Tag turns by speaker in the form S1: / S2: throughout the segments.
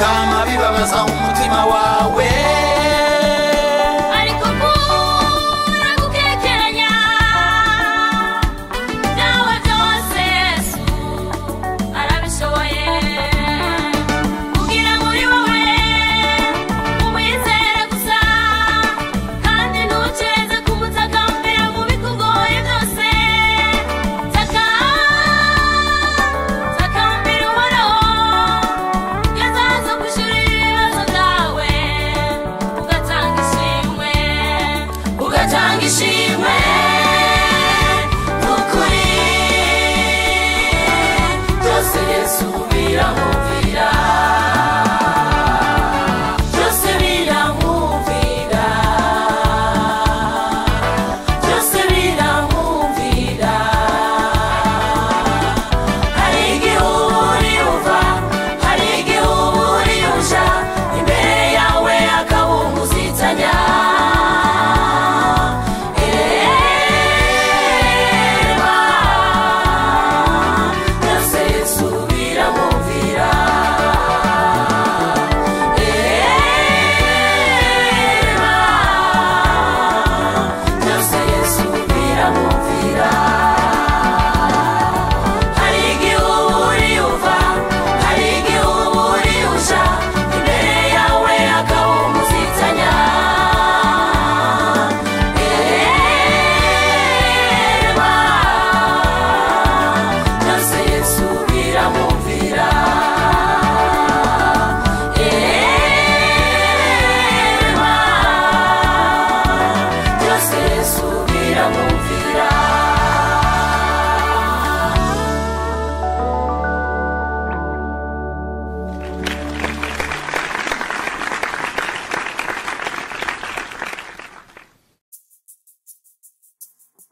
S1: kama bibabaza umutima wawe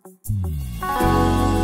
S1: うん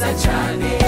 S1: a journey.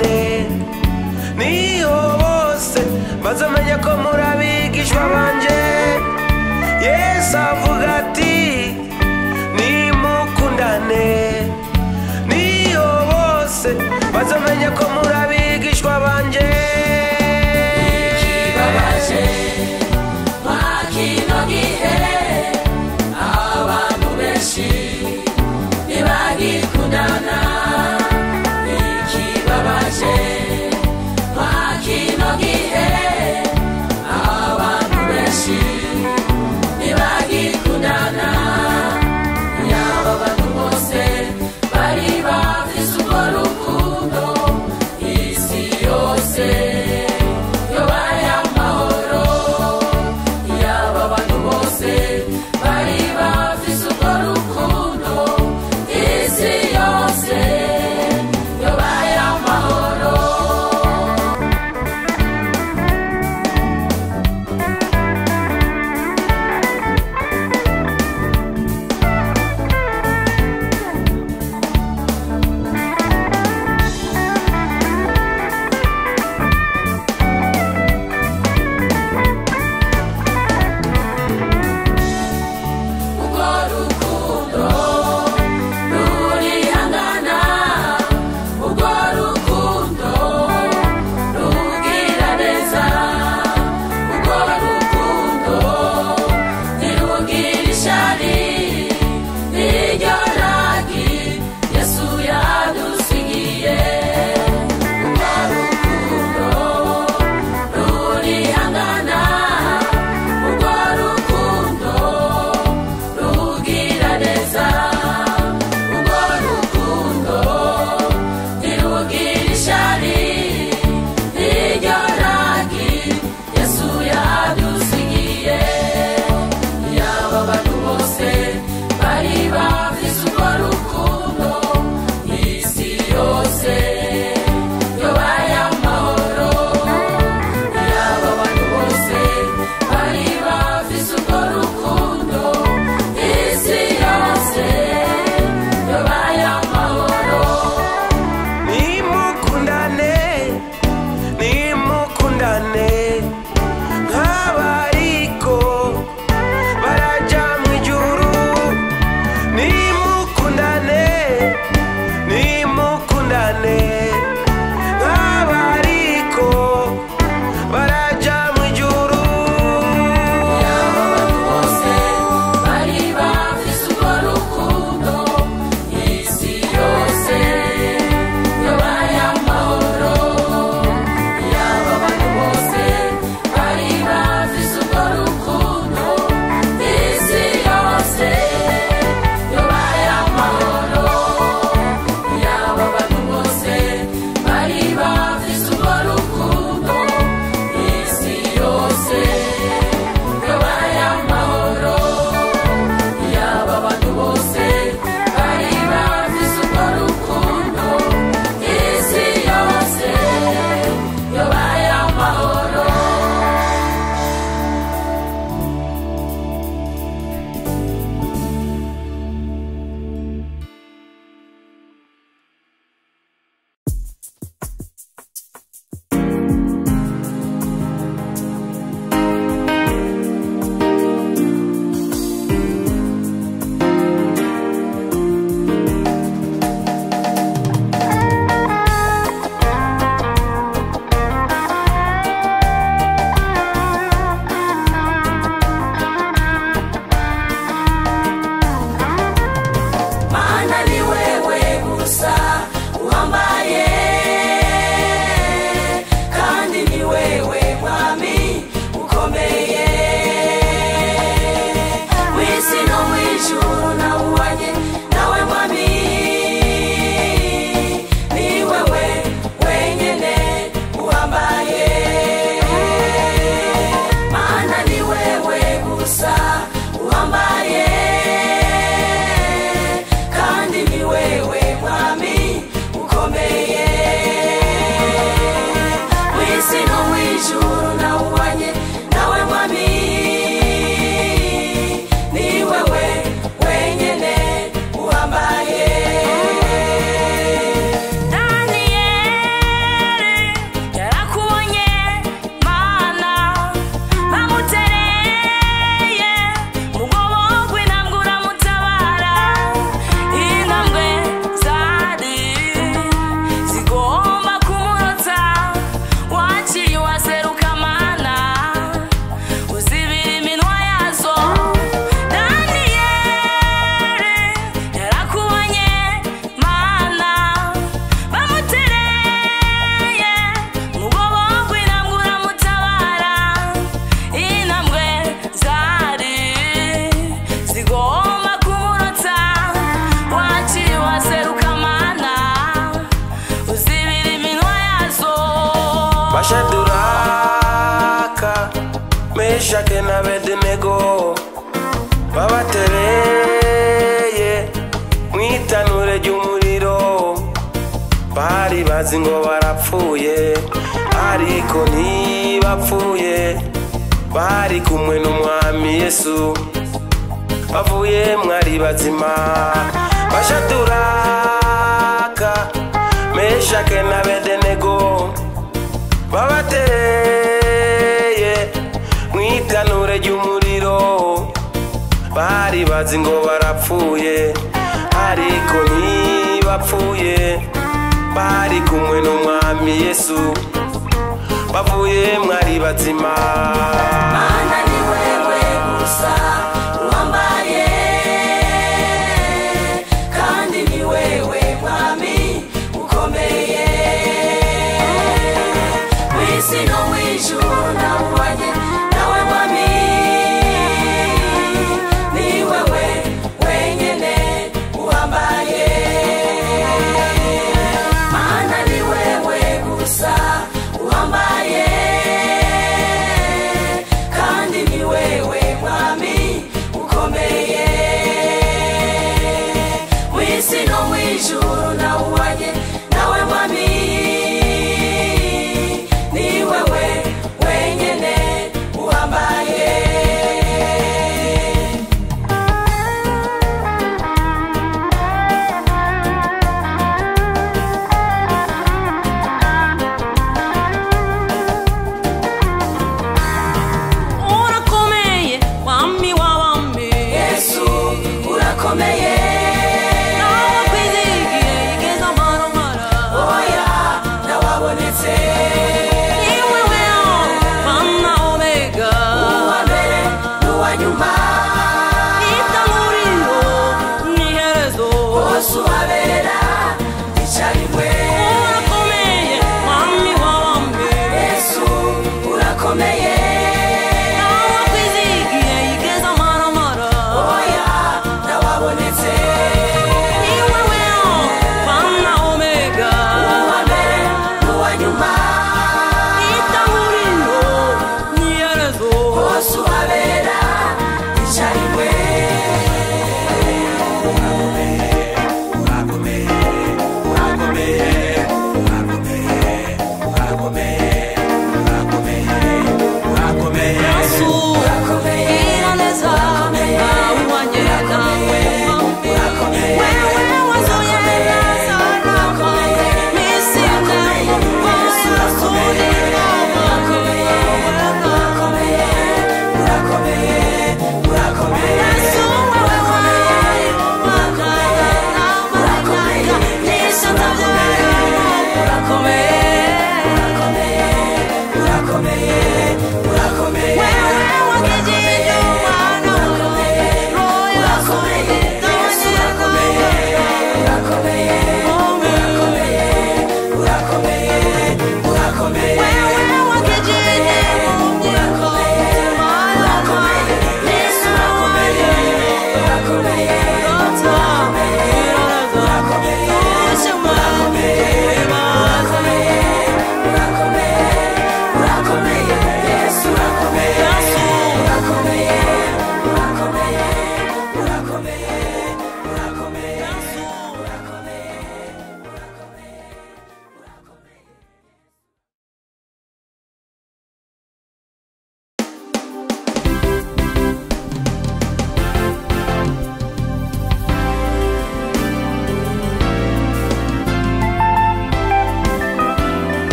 S2: cyane niyo bose bazamenya ko muri abigishwa banjye yesu avuga ati nimukundane niyo bose bazamenya ko muri abigishwa banjye bazi ngo barapfuye ariko ntibapfuye bari kumwe n'umwami yesu bavuye mwari bazima mana ni wewe gusa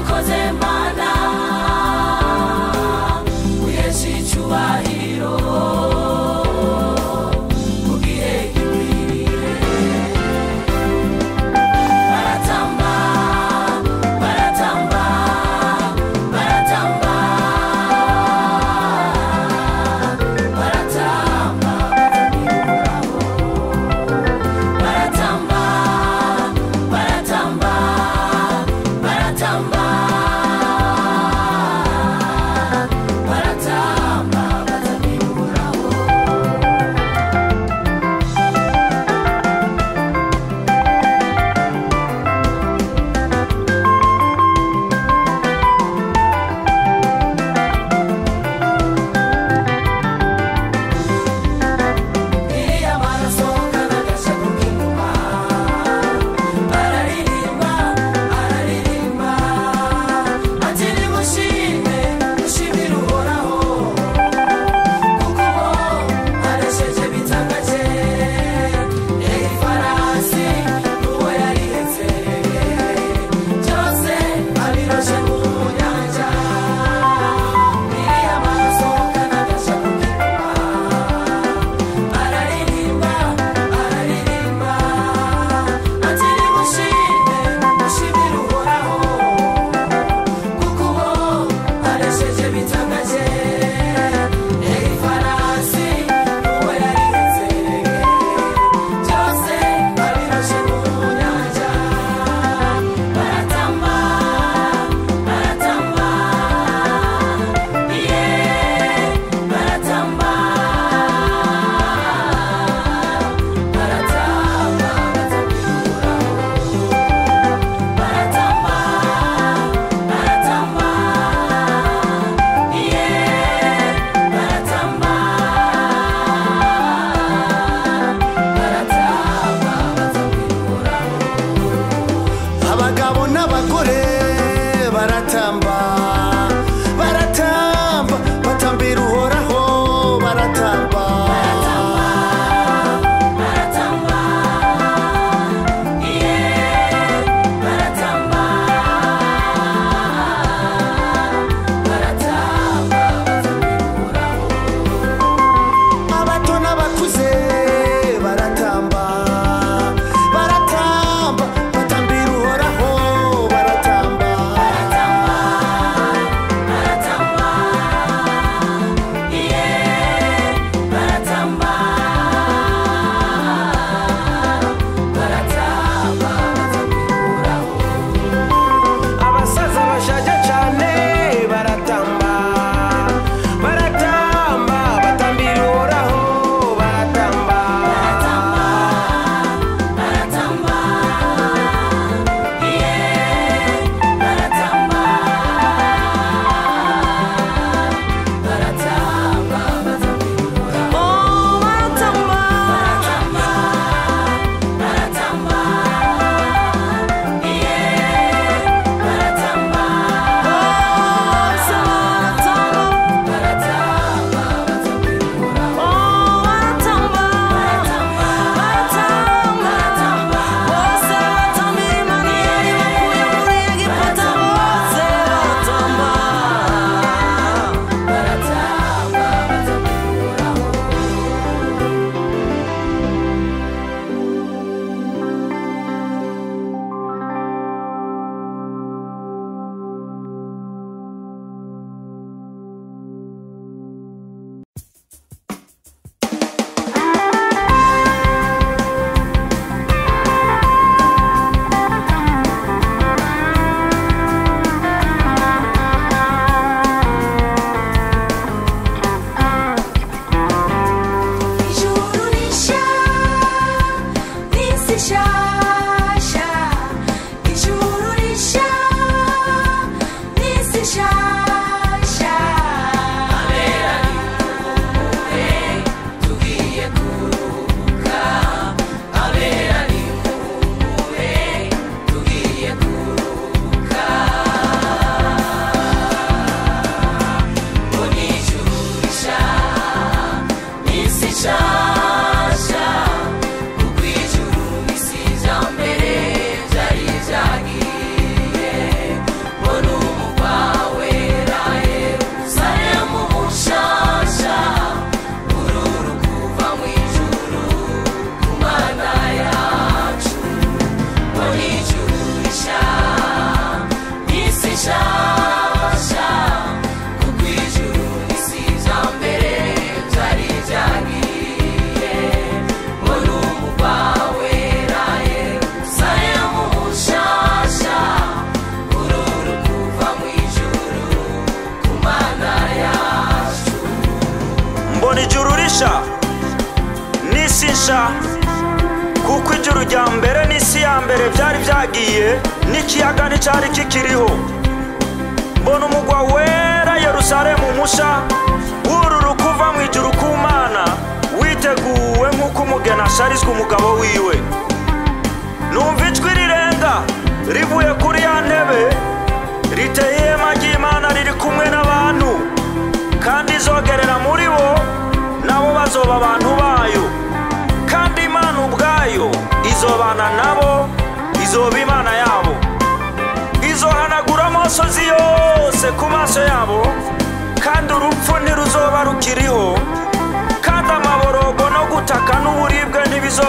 S1: Because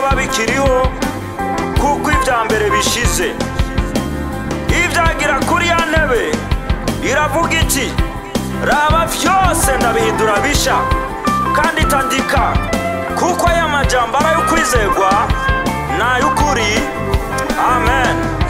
S3: bizoba bikiriho kuko ibya mbere bishize ibyagira kuri ya ntebe iravuga iti raba byose ndabihindura bisha kandi itandika kuko aya majyambara yo kwizerwa ni ay'ukuri amen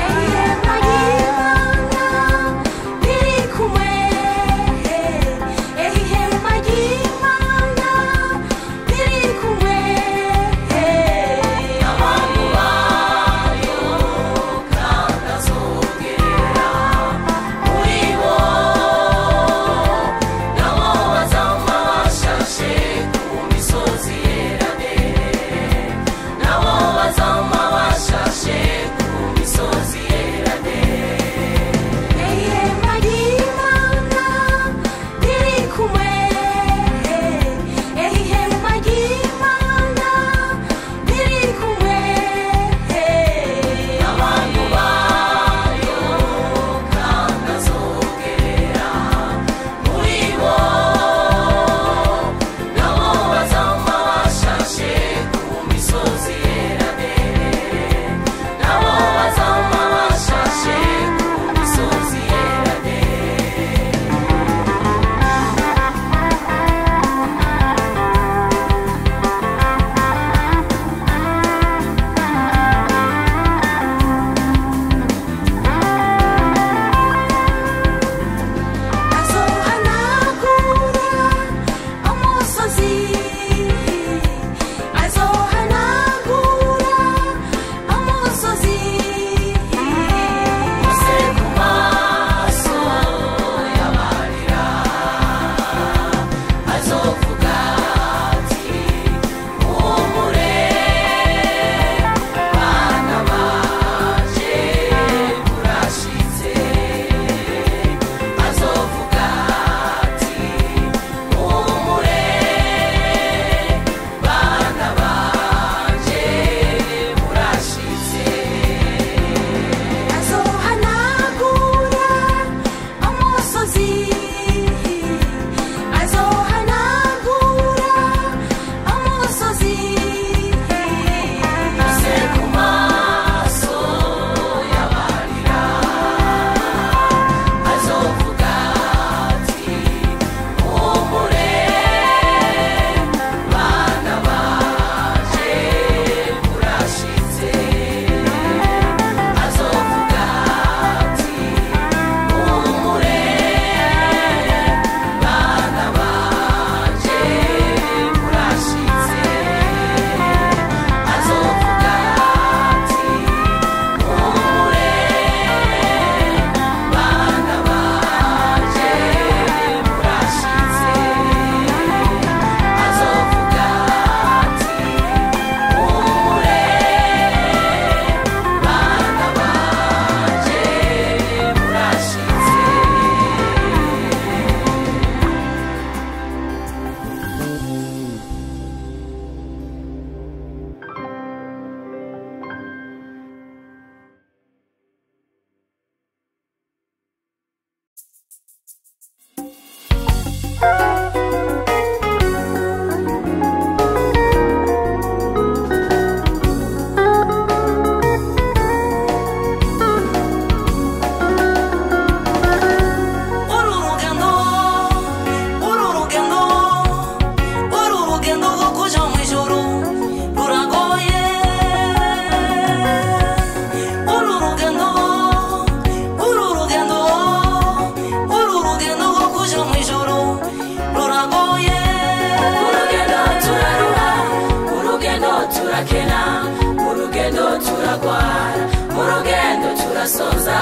S1: turarwana mu rugendo turasoza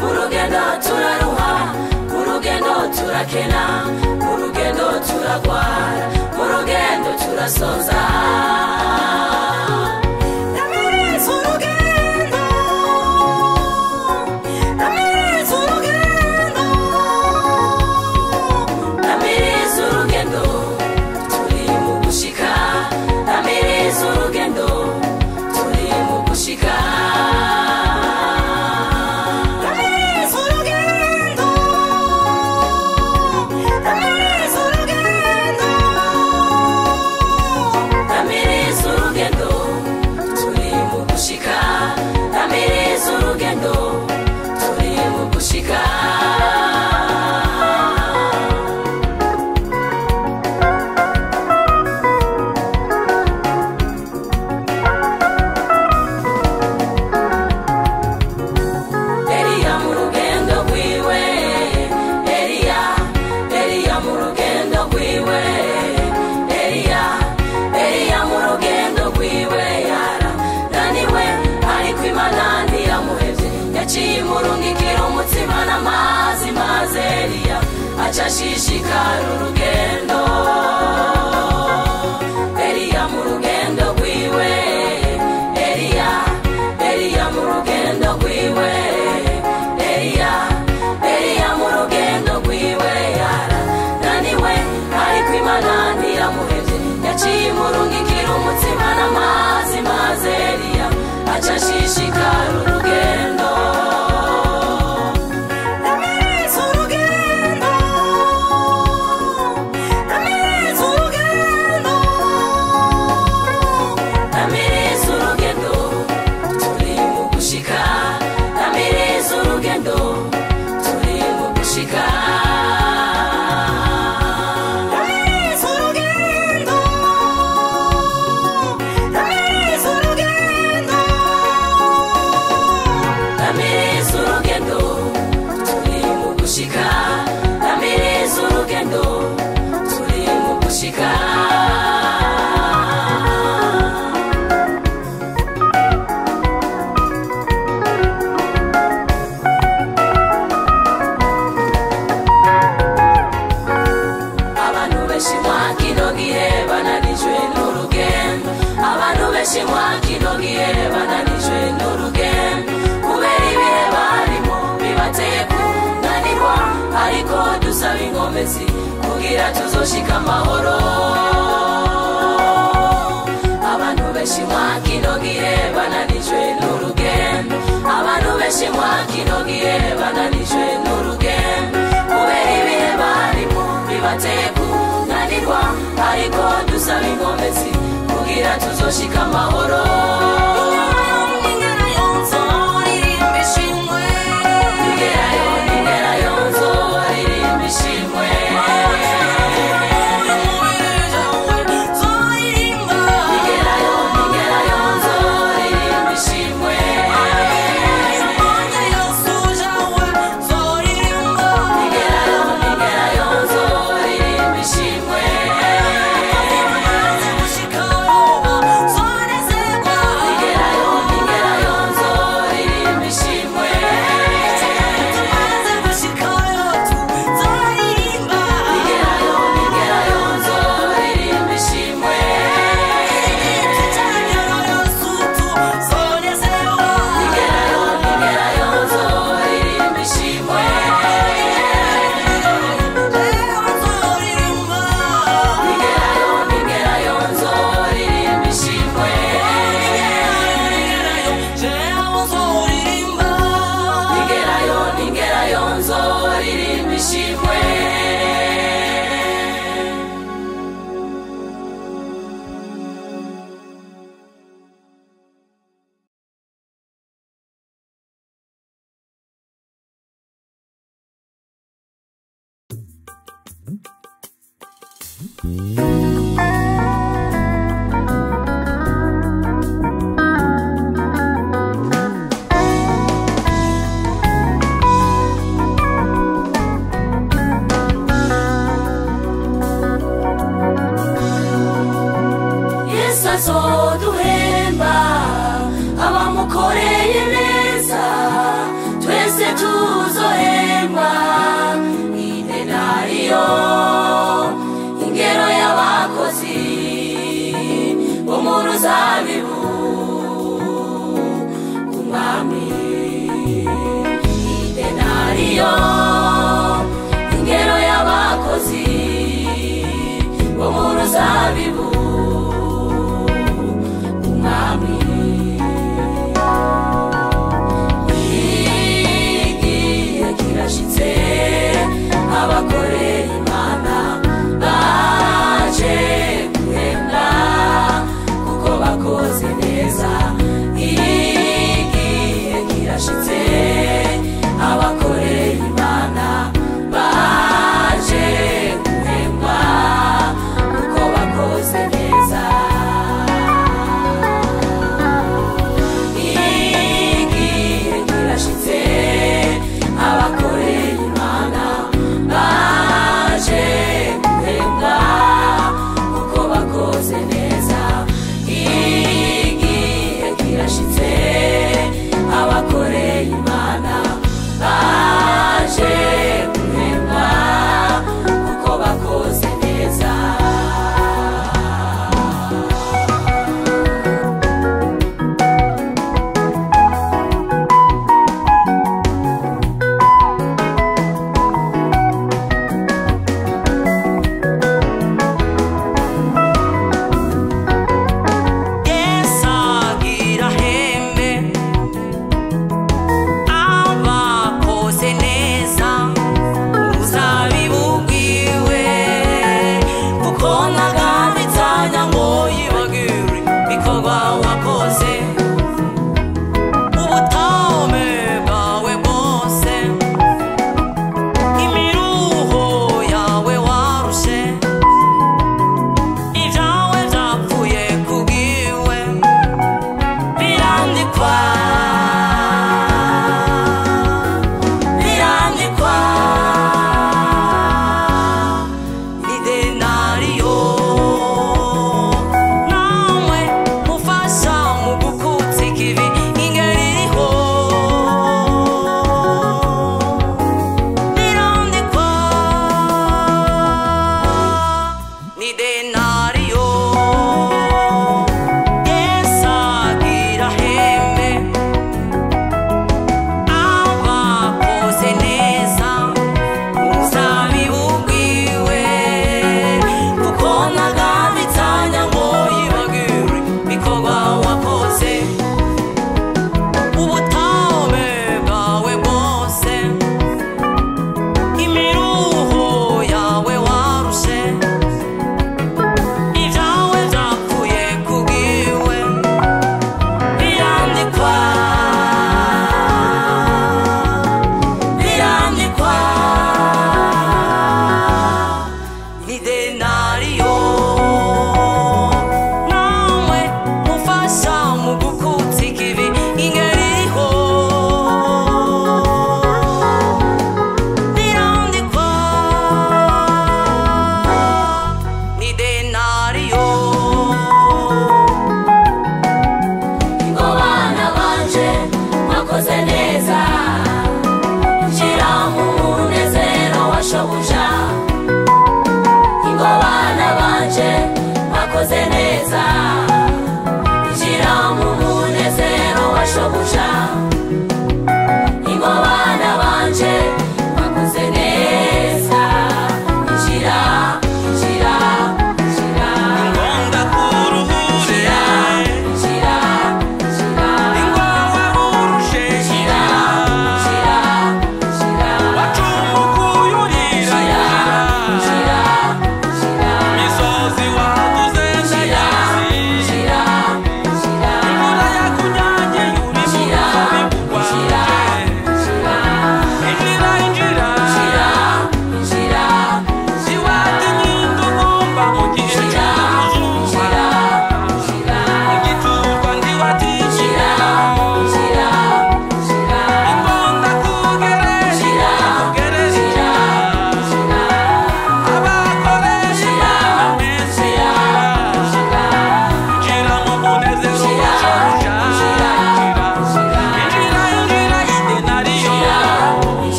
S1: mu rugendo turaruha mu rugendo turakena mu rugendo turarwana mu rugendo turasoza